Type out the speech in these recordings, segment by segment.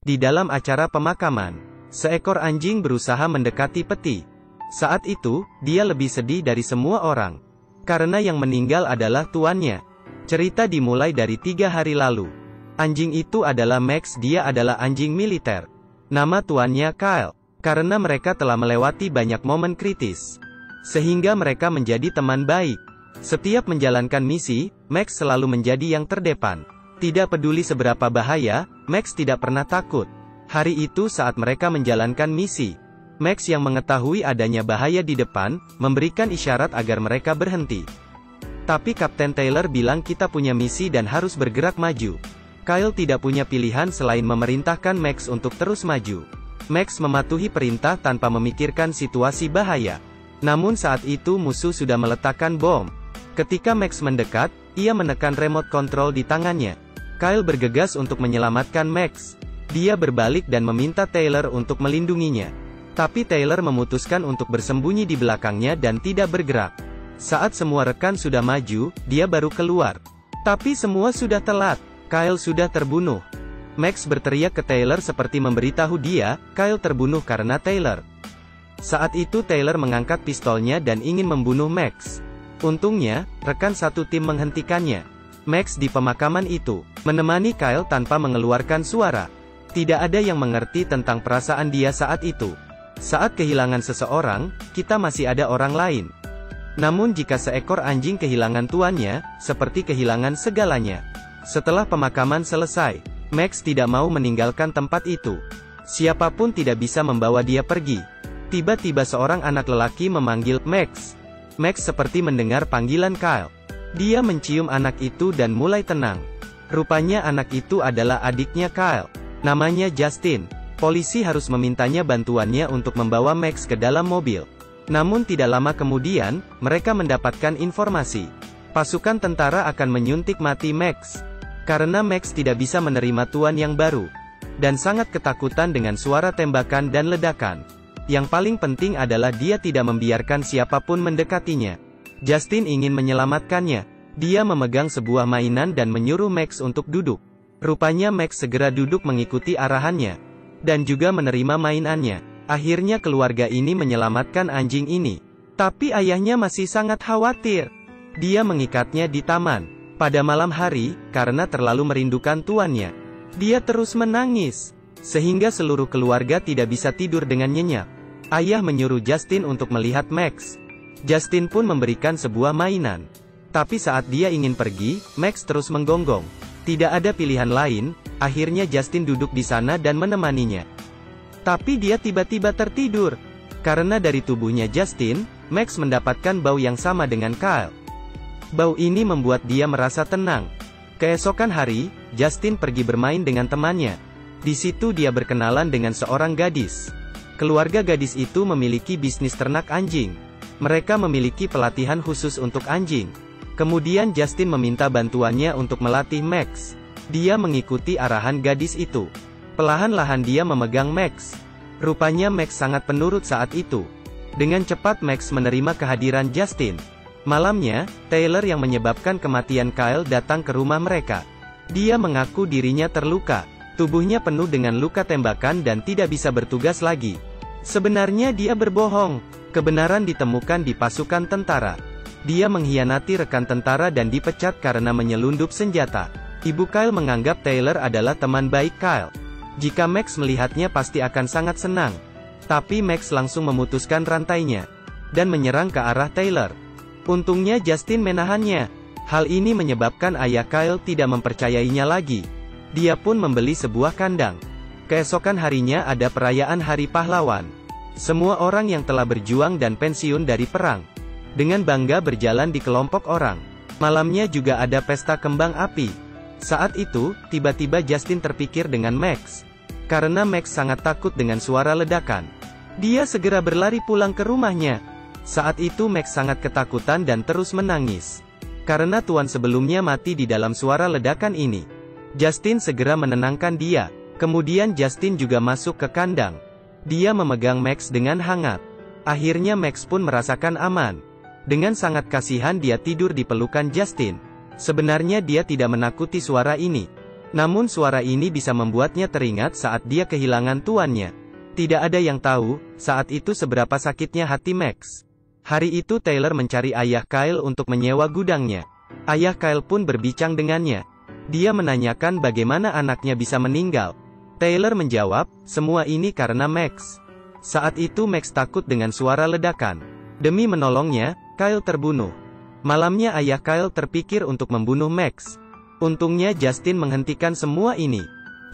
Di dalam acara pemakaman, seekor anjing berusaha mendekati peti. Saat itu, dia lebih sedih dari semua orang. Karena yang meninggal adalah tuannya. Cerita dimulai dari tiga hari lalu. Anjing itu adalah Max dia adalah anjing militer. Nama tuannya Kyle. Karena mereka telah melewati banyak momen kritis. Sehingga mereka menjadi teman baik. Setiap menjalankan misi, Max selalu menjadi yang terdepan. Tidak peduli seberapa bahaya, Max tidak pernah takut. Hari itu saat mereka menjalankan misi. Max yang mengetahui adanya bahaya di depan, memberikan isyarat agar mereka berhenti. Tapi Kapten Taylor bilang kita punya misi dan harus bergerak maju. Kyle tidak punya pilihan selain memerintahkan Max untuk terus maju. Max mematuhi perintah tanpa memikirkan situasi bahaya. Namun saat itu musuh sudah meletakkan bom. Ketika Max mendekat, ia menekan remote control di tangannya. Kyle bergegas untuk menyelamatkan Max. Dia berbalik dan meminta Taylor untuk melindunginya. Tapi Taylor memutuskan untuk bersembunyi di belakangnya dan tidak bergerak. Saat semua rekan sudah maju, dia baru keluar. Tapi semua sudah telat. Kyle sudah terbunuh. Max berteriak ke Taylor seperti memberitahu dia, Kyle terbunuh karena Taylor. Saat itu Taylor mengangkat pistolnya dan ingin membunuh Max. Untungnya, rekan satu tim menghentikannya. Max di pemakaman itu, menemani Kyle tanpa mengeluarkan suara. Tidak ada yang mengerti tentang perasaan dia saat itu. Saat kehilangan seseorang, kita masih ada orang lain. Namun jika seekor anjing kehilangan tuannya, seperti kehilangan segalanya. Setelah pemakaman selesai, Max tidak mau meninggalkan tempat itu. Siapa pun tidak bisa membawa dia pergi. Tiba-tiba seorang anak lelaki memanggil Max. Max seperti mendengar panggilan Kyle. Dia mencium anak itu dan mulai tenang. Rupanya anak itu adalah adiknya Kyle. Namanya Justin. Polisi harus memintanya bantuannya untuk membawa Max ke dalam mobil. Namun tidak lama kemudian, mereka mendapatkan informasi. Pasukan tentara akan menyuntik mati Max. Karena Max tidak bisa menerima tuan yang baru. Dan sangat ketakutan dengan suara tembakan dan ledakan. Yang paling penting adalah dia tidak membiarkan siapa pun mendekatinya. Justin ingin menyelamatkannya. Dia memegang sebuah mainan dan menyuruh Max untuk duduk. Rupanya Max segera duduk mengikuti arahannya. Dan juga menerima mainannya. Akhirnya keluarga ini menyelamatkan anjing ini. Tapi ayahnya masih sangat khawatir. Dia mengikatnya di taman. Pada malam hari, karena terlalu merindukan tuannya. Dia terus menangis. Sehingga seluruh keluarga tidak bisa tidur dengan nyenyak. Ayah menyuruh Justin untuk melihat Max. Justin pun memberikan sebuah mainan. Tapi saat dia ingin pergi, Max terus menggonggong. Tidak ada pilihan lain, akhirnya Justin duduk di sana dan menemaninya. Tapi dia tiba-tiba tertidur. Karena dari tubuhnya Justin, Max mendapatkan bau yang sama dengan Kyle. Bau ini membuat dia merasa tenang. Keesokan hari, Justin pergi bermain dengan temannya. Di situ dia berkenalan dengan seorang gadis. Keluarga gadis itu memiliki bisnis ternak anjing. Mereka memiliki pelatihan khusus untuk anjing. Kemudian Justin meminta bantuannya untuk melatih Max. Dia mengikuti arahan gadis itu. Pelahan-lahan dia memegang Max. Rupanya Max sangat penurut saat itu. Dengan cepat Max menerima kehadiran Justin. Malamnya, Taylor yang menyebabkan kematian Kyle datang ke rumah mereka. Dia mengaku dirinya terluka. Tubuhnya penuh dengan luka tembakan dan tidak bisa bertugas lagi. Sebenarnya dia berbohong. Kebenaran ditemukan di pasukan tentara. Dia mengkhianati rekan tentara dan dipecat karena menyelundup senjata. Ibu Kyle menganggap Taylor adalah teman baik Kyle. Jika Max melihatnya pasti akan sangat senang. Tapi Max langsung memutuskan rantainya. Dan menyerang ke arah Taylor. Untungnya Justin menahannya. Hal ini menyebabkan ayah Kyle tidak mempercayainya lagi. Dia pun membeli sebuah kandang. Keesokan harinya ada perayaan Hari Pahlawan. Semua orang yang telah berjuang dan pensiun dari perang. Dengan bangga berjalan di kelompok orang. Malamnya juga ada pesta kembang api. Saat itu, tiba-tiba Justin terpikir dengan Max. Karena Max sangat takut dengan suara ledakan. Dia segera berlari pulang ke rumahnya. Saat itu Max sangat ketakutan dan terus menangis. Karena tuan sebelumnya mati di dalam suara ledakan ini. Justin segera menenangkan dia. Kemudian Justin juga masuk ke kandang. Dia memegang Max dengan hangat. Akhirnya Max pun merasakan aman. Dengan sangat kasihan dia tidur di pelukan Justin. Sebenarnya dia tidak menakuti suara ini. Namun suara ini bisa membuatnya teringat saat dia kehilangan tuannya. Tidak ada yang tahu, saat itu seberapa sakitnya hati Max. Hari itu Taylor mencari ayah Kyle untuk menyewa gudangnya. Ayah Kyle pun berbincang dengannya. Dia menanyakan bagaimana anaknya bisa meninggal. Taylor menjawab, semua ini karena Max. Saat itu Max takut dengan suara ledakan. Demi menolongnya, Kyle terbunuh. Malamnya ayah Kyle terpikir untuk membunuh Max. Untungnya Justin menghentikan semua ini.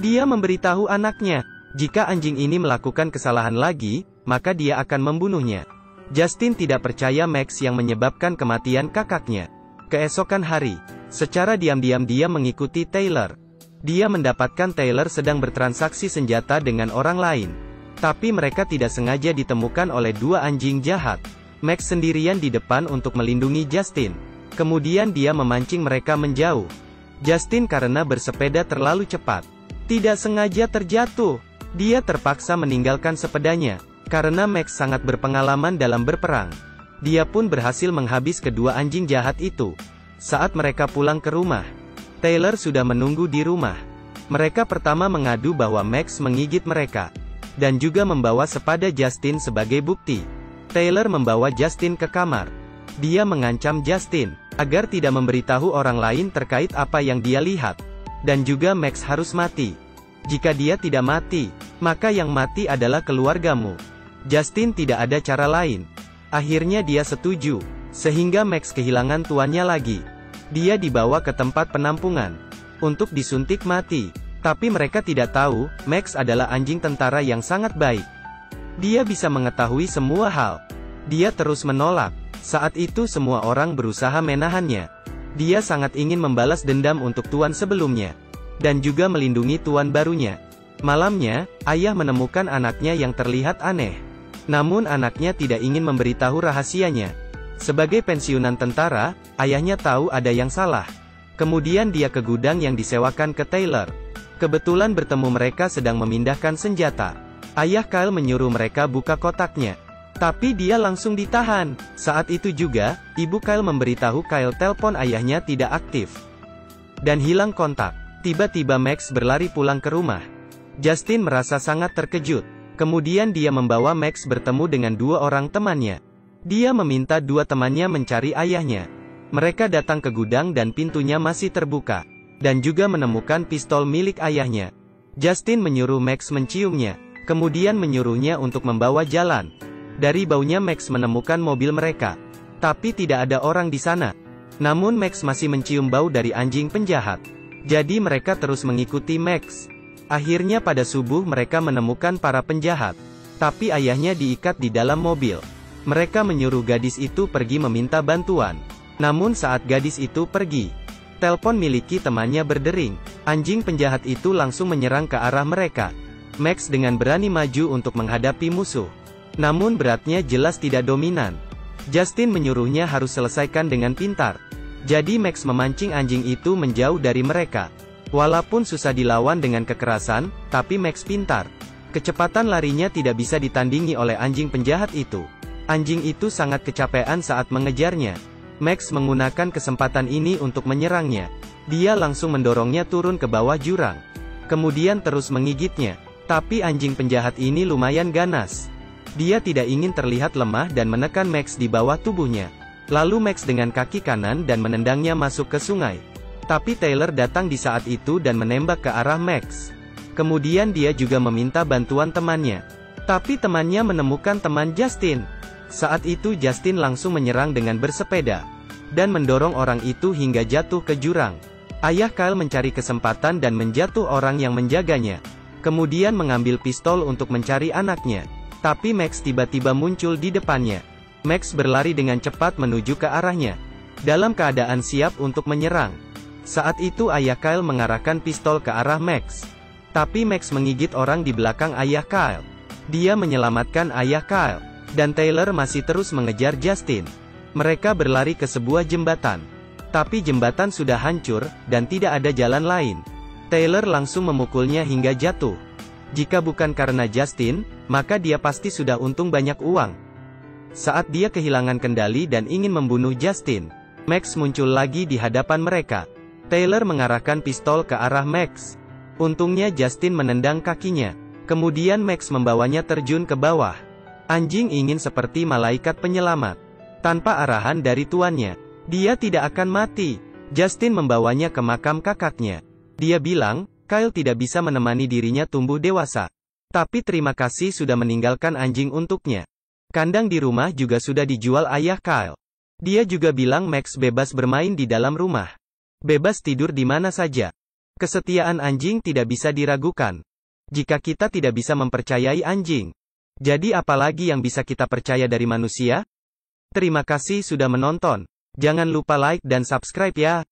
Dia memberitahu anaknya, jika anjing ini melakukan kesalahan lagi, maka dia akan membunuhnya. Justin tidak percaya Max yang menyebabkan kematian kakaknya. Keesokan hari, secara diam-diam dia mengikuti Taylor. Dia mendapatkan Taylor sedang bertransaksi senjata dengan orang lain. Tapi mereka tidak sengaja ditemukan oleh dua anjing jahat. Max sendirian di depan untuk melindungi Justin. Kemudian dia memancing mereka menjauh. Justin karena bersepeda terlalu cepat. Tidak sengaja terjatuh. Dia terpaksa meninggalkan sepedanya. Karena Max sangat berpengalaman dalam berperang. Dia pun berhasil menghabis kedua anjing jahat itu. Saat mereka pulang ke rumah, Taylor sudah menunggu di rumah. Mereka pertama mengadu bahwa Max menggigit mereka. Dan juga membawa sepada Justin sebagai bukti. Taylor membawa Justin ke kamar. Dia mengancam Justin, agar tidak memberitahu orang lain terkait apa yang dia lihat. Dan juga Max harus mati. Jika dia tidak mati, maka yang mati adalah keluargamu. Justin tidak ada cara lain. Akhirnya dia setuju, sehingga Max kehilangan tuannya lagi. Dia dibawa ke tempat penampungan, untuk disuntik mati. Tapi mereka tidak tahu, Max adalah anjing tentara yang sangat baik. Dia bisa mengetahui semua hal. Dia terus menolak. Saat itu semua orang berusaha menahannya. Dia sangat ingin membalas dendam untuk tuan sebelumnya. Dan juga melindungi tuan barunya. Malamnya, ayah menemukan anaknya yang terlihat aneh. Namun anaknya tidak ingin memberitahu rahasianya. Sebagai pensiunan tentara, ayahnya tahu ada yang salah. Kemudian dia ke gudang yang disewakan ke Taylor. Kebetulan bertemu mereka sedang memindahkan senjata. Ayah Kyle menyuruh mereka buka kotaknya. Tapi dia langsung ditahan. Saat itu juga, ibu Kyle memberitahu Kyle telepon ayahnya tidak aktif. Dan hilang kontak. Tiba-tiba Max berlari pulang ke rumah. Justin merasa sangat terkejut. Kemudian dia membawa Max bertemu dengan dua orang temannya. Dia meminta dua temannya mencari ayahnya. Mereka datang ke gudang dan pintunya masih terbuka. Dan juga menemukan pistol milik ayahnya. Justin menyuruh Max menciumnya kemudian menyuruhnya untuk membawa jalan. Dari baunya Max menemukan mobil mereka. Tapi tidak ada orang di sana. Namun Max masih mencium bau dari anjing penjahat. Jadi mereka terus mengikuti Max. Akhirnya pada subuh mereka menemukan para penjahat. Tapi ayahnya diikat di dalam mobil. Mereka menyuruh gadis itu pergi meminta bantuan. Namun saat gadis itu pergi, telepon miliki temannya berdering. Anjing penjahat itu langsung menyerang ke arah mereka. Max dengan berani maju untuk menghadapi musuh. Namun beratnya jelas tidak dominan. Justin menyuruhnya harus selesaikan dengan pintar. Jadi Max memancing anjing itu menjauh dari mereka. Walaupun susah dilawan dengan kekerasan, tapi Max pintar. Kecepatan larinya tidak bisa ditandingi oleh anjing penjahat itu. Anjing itu sangat kecapean saat mengejarnya. Max menggunakan kesempatan ini untuk menyerangnya. Dia langsung mendorongnya turun ke bawah jurang. Kemudian terus menggigitnya. Tapi anjing penjahat ini lumayan ganas. Dia tidak ingin terlihat lemah dan menekan Max di bawah tubuhnya. Lalu Max dengan kaki kanan dan menendangnya masuk ke sungai. Tapi Taylor datang di saat itu dan menembak ke arah Max. Kemudian dia juga meminta bantuan temannya. Tapi temannya menemukan teman Justin. Saat itu Justin langsung menyerang dengan bersepeda. Dan mendorong orang itu hingga jatuh ke jurang. Ayah Kyle mencari kesempatan dan menjatuh orang yang menjaganya. Kemudian mengambil pistol untuk mencari anaknya. Tapi Max tiba-tiba muncul di depannya. Max berlari dengan cepat menuju ke arahnya. Dalam keadaan siap untuk menyerang. Saat itu ayah Kyle mengarahkan pistol ke arah Max. Tapi Max menggigit orang di belakang ayah Kyle. Dia menyelamatkan ayah Kyle. Dan Taylor masih terus mengejar Justin. Mereka berlari ke sebuah jembatan. Tapi jembatan sudah hancur, dan tidak ada jalan lain. Taylor langsung memukulnya hingga jatuh. Jika bukan karena Justin, maka dia pasti sudah untung banyak uang. Saat dia kehilangan kendali dan ingin membunuh Justin, Max muncul lagi di hadapan mereka. Taylor mengarahkan pistol ke arah Max. Untungnya Justin menendang kakinya. Kemudian Max membawanya terjun ke bawah. Anjing ingin seperti malaikat penyelamat. Tanpa arahan dari tuannya, dia tidak akan mati. Justin membawanya ke makam kakaknya. Dia bilang, Kyle tidak bisa menemani dirinya tumbuh dewasa. Tapi terima kasih sudah meninggalkan anjing untuknya. Kandang di rumah juga sudah dijual ayah Kyle. Dia juga bilang Max bebas bermain di dalam rumah. Bebas tidur di mana saja. Kesetiaan anjing tidak bisa diragukan. Jika kita tidak bisa mempercayai anjing, jadi apalagi yang bisa kita percaya dari manusia? Terima kasih sudah menonton. Jangan lupa like dan subscribe ya.